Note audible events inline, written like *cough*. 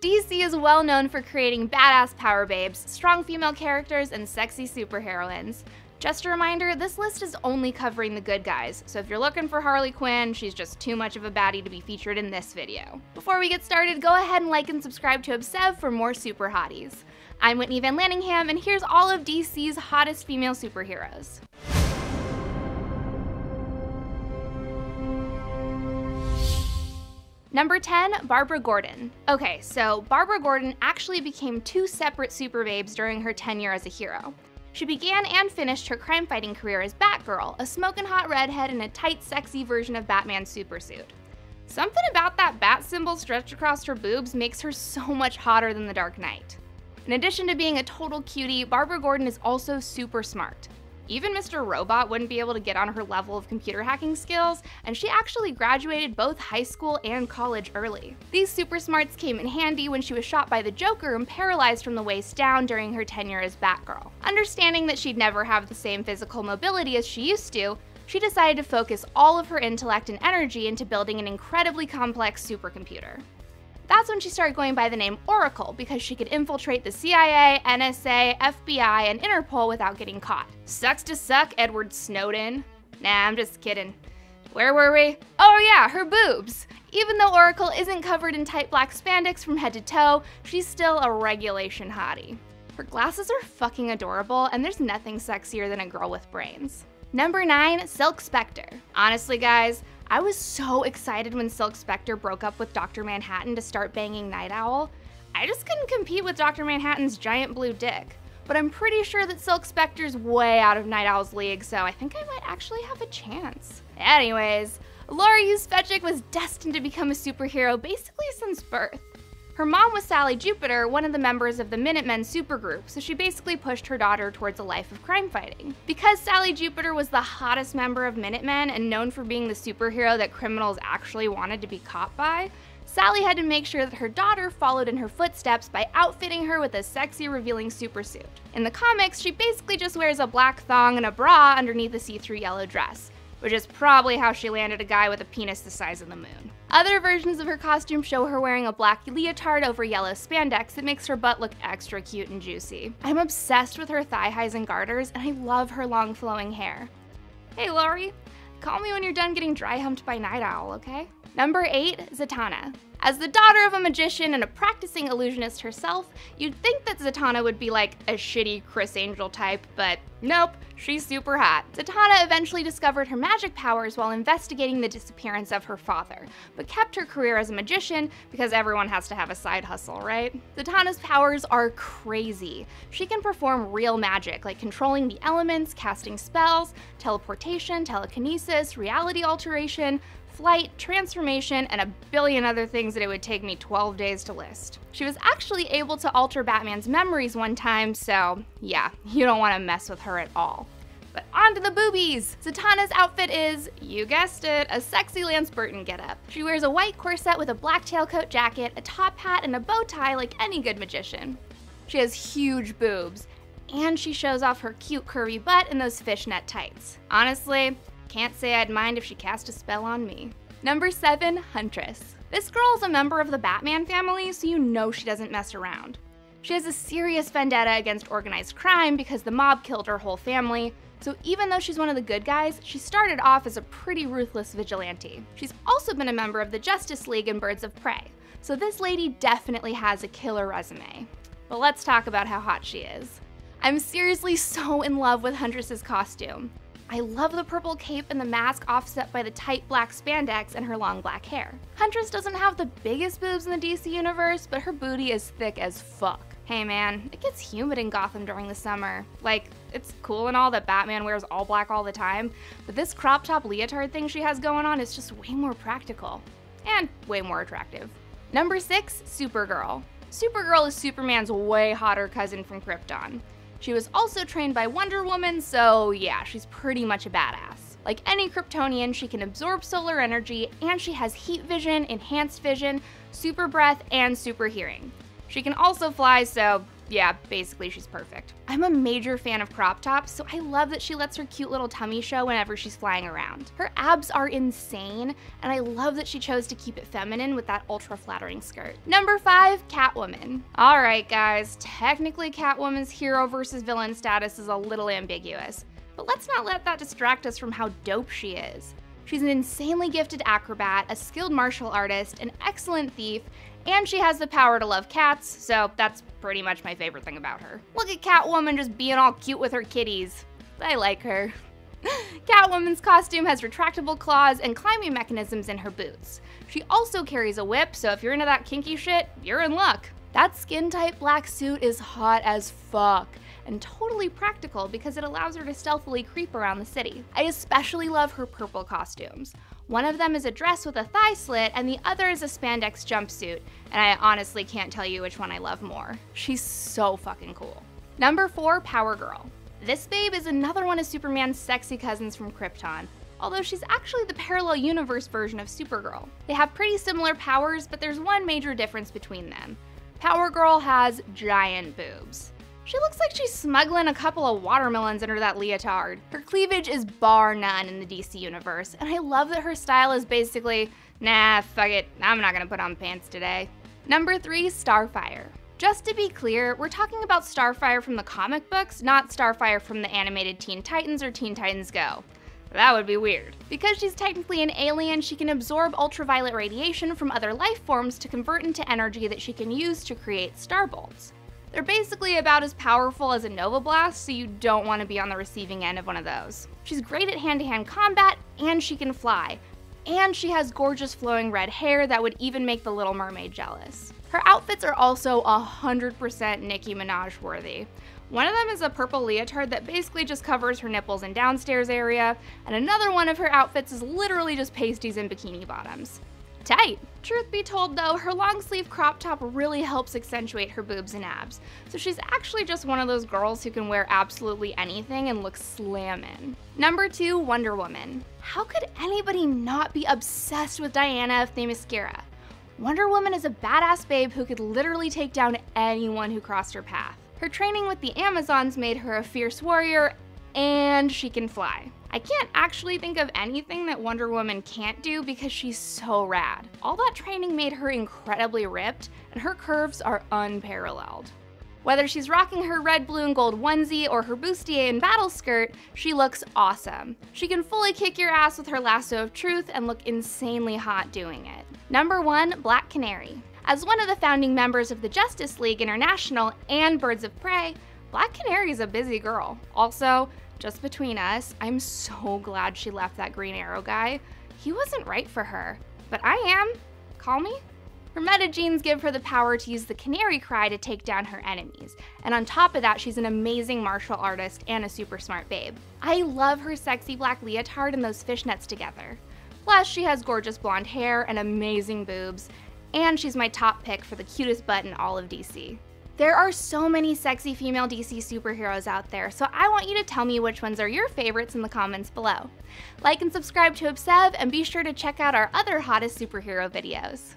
DC is well known for creating badass power babes, strong female characters, and sexy superheroines. Just a reminder, this list is only covering the good guys, so if you're looking for Harley Quinn, she's just too much of a baddie to be featured in this video. Before we get started, go ahead and like and subscribe to Obsev for more super hotties. I'm Whitney Van Lanningham, and here's all of DC's hottest female superheroes. Number 10, Barbara Gordon. Okay, so Barbara Gordon actually became two separate super babes during her tenure as a hero. She began and finished her crime fighting career as Batgirl, a smoking hot redhead in a tight, sexy version of Batman's supersuit. Something about that bat symbol stretched across her boobs makes her so much hotter than the Dark Knight. In addition to being a total cutie, Barbara Gordon is also super smart. Even Mr. Robot wouldn't be able to get on her level of computer hacking skills, and she actually graduated both high school and college early. These super smarts came in handy when she was shot by the Joker and paralyzed from the waist down during her tenure as Batgirl. Understanding that she'd never have the same physical mobility as she used to, she decided to focus all of her intellect and energy into building an incredibly complex supercomputer. That's when she started going by the name Oracle because she could infiltrate the CIA, NSA, FBI, and Interpol without getting caught. Sucks to suck, Edward Snowden. Nah, I'm just kidding. Where were we? Oh yeah, her boobs. Even though Oracle isn't covered in tight black spandex from head to toe, she's still a regulation hottie. Her glasses are fucking adorable, and there's nothing sexier than a girl with brains. Number 9, Silk Spectre. Honestly guys, I was so excited when Silk Spectre broke up with Dr. Manhattan to start banging Nite Owl. I just couldn't compete with Dr. Manhattan's giant blue dick. But I'm pretty sure that Silk Spectre's way out of Nite Owl's league, so I think I might actually have a chance. Anyways, Laurie Juspeczyk was destined to become a superhero basically since birth. Her mom was Sally Jupiter, one of the members of the Minutemen supergroup, so she basically pushed her daughter towards a life of crime fighting. Because Sally Jupiter was the hottest member of Minutemen and known for being the superhero that criminals actually wanted to be caught by, Sally had to make sure that her daughter followed in her footsteps by outfitting her with a sexy, revealing supersuit. In the comics, she basically just wears a black thong and a bra underneath a see-through yellow dress which is probably how she landed a guy with a penis the size of the moon. Other versions of her costume show her wearing a black leotard over yellow spandex that makes her butt look extra cute and juicy. I'm obsessed with her thigh highs and garters, and I love her long flowing hair. Hey Laurie, call me when you're done getting dry humped by Nite Owl, okay? Number 8, Zatanna. As the daughter of a magician and a practicing illusionist herself, you'd think that Zatanna would be like a shitty Criss Angel type, but nope, she's super hot. Zatanna eventually discovered her magic powers while investigating the disappearance of her father, but kept her career as a magician because everyone has to have a side hustle, right? Zatanna's powers are crazy. She can perform real magic, like controlling the elements, casting spells, teleportation, telekinesis, reality alteration, flight, transformation, and a billion other things that it would take me 12 days to list. She was actually able to alter Batman's memories one time, so yeah, *laughs* you don't want to mess with her at all. But on to the boobies! Zatanna's outfit is, you guessed it, a sexy Lance Burton getup. She wears a white corset with a black tailcoat jacket, a top hat, and a bow tie like any good magician. She has huge boobs, and she shows off her cute curvy butt in those fishnet tights. Honestly, can't say I'd mind if she cast a spell on me. Number 7, Huntress. This girl is a member of the Batman family, so you know she doesn't mess around. She has a serious vendetta against organized crime because the mob killed her whole family, so even though she's one of the good guys, she started off as a pretty ruthless vigilante. She's also been a member of the Justice League and Birds of Prey, so this lady definitely has a killer resume. But let's talk about how hot she is. I'm seriously so in love with Huntress's costume. I love the purple cape and the mask offset by the tight black spandex and her long black hair. Huntress doesn't have the biggest boobs in the DC universe, but her booty is thick as fuck. Hey man, it gets humid in Gotham during the summer. Like, it's cool and all that Batman wears all black all the time, but this crop top leotard thing she has going on is just way more practical. And way more attractive. Number 6, Supergirl. Supergirl is Superman's way hotter cousin from Krypton. She was also trained by Wonder Woman, so yeah, she's pretty much a badass. Like any Kryptonian, she can absorb solar energy, and she has heat vision, enhanced vision, super breath, and super hearing. She can also fly, so yeah, basically she's perfect. I'm a major fan of crop tops, so I love that she lets her cute little tummy show whenever she's flying around. Her abs are insane, and I love that she chose to keep it feminine with that ultra flattering skirt. Number five, Catwoman. All right, guys, technically Catwoman's hero versus villain status is a little ambiguous, but let's not let that distract us from how dope she is. She's an insanely gifted acrobat, a skilled martial artist, an excellent thief, and she has the power to love cats, so that's pretty much my favorite thing about her. Look at Catwoman just being all cute with her kitties. I like her. *laughs* Catwoman's costume has retractable claws and climbing mechanisms in her boots. She also carries a whip, so if you're into that kinky shit, you're in luck. That skin tight black suit is hot as fuck and totally practical because it allows her to stealthily creep around the city. I especially love her purple costumes. One of them is a dress with a thigh slit, and the other is a spandex jumpsuit, and I honestly can't tell you which one I love more. She's so fucking cool. Number 4, Power Girl. This babe is another one of Superman's sexy cousins from Krypton, although she's actually the parallel universe version of Supergirl. They have pretty similar powers, but there's one major difference between them. Power Girl has giant boobs. She looks like she's smuggling a couple of watermelons under that leotard. Her cleavage is bar none in the DC universe, and I love that her style is basically, nah, fuck it, I'm not gonna put on pants today. Number 3, Starfire. Just to be clear, we're talking about Starfire from the comic books, not Starfire from the animated Teen Titans or Teen Titans Go. That would be weird. Because she's technically an alien, she can absorb ultraviolet radiation from other life forms to convert into energy that she can use to create starbolts. They're basically about as powerful as a Nova Blast, so you don't want to be on the receiving end of one of those. She's great at hand-to-hand combat, and she can fly. And she has gorgeous flowing red hair that would even make the Little Mermaid jealous. Her outfits are also 100% Nicki Minaj worthy. One of them is a purple leotard that basically just covers her nipples and downstairs area, and another one of her outfits is literally just pasties and bikini bottoms tight. Truth be told though, her long sleeve crop top really helps accentuate her boobs and abs, so she's actually just one of those girls who can wear absolutely anything and look slammin'. Number 2, Wonder Woman. How could anybody not be obsessed with Diana of Themyscira? Wonder Woman is a badass babe who could literally take down anyone who crossed her path. Her training with the Amazons made her a fierce warrior, and she can fly. I can't actually think of anything that Wonder Woman can't do because she's so rad. All that training made her incredibly ripped, and her curves are unparalleled. Whether she's rocking her red, blue, and gold onesie or her bustier and battle skirt, she looks awesome. She can fully kick your ass with her lasso of truth and look insanely hot doing it. Number 1 Black Canary. As one of the founding members of the Justice League International and Birds of Prey, Black Canary is a busy girl. Also, just between us, I'm so glad she left that Green Arrow guy. He wasn't right for her, but I am. Call me? Her meta genes give her the power to use the canary cry to take down her enemies, and on top of that, she's an amazing martial artist and a super smart babe. I love her sexy black leotard and those fishnets together. Plus, she has gorgeous blonde hair and amazing boobs, and she's my top pick for the cutest butt in all of DC. There are so many sexy female DC superheroes out there, so I want you to tell me which ones are your favorites in the comments below. Like and subscribe to Obsev, and be sure to check out our other hottest superhero videos.